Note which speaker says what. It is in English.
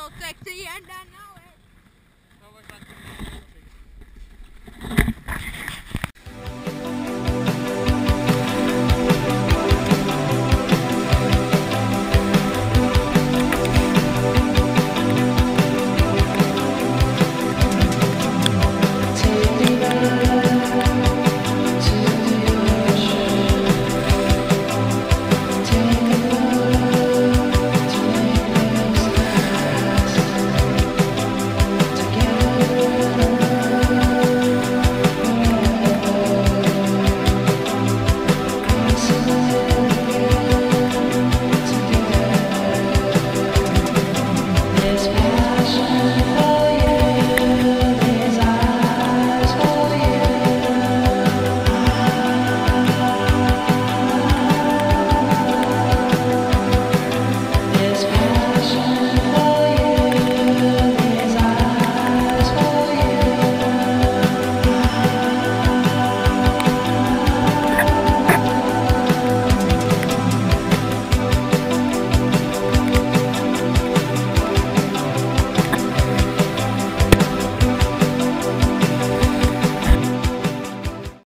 Speaker 1: so sexy and I know it.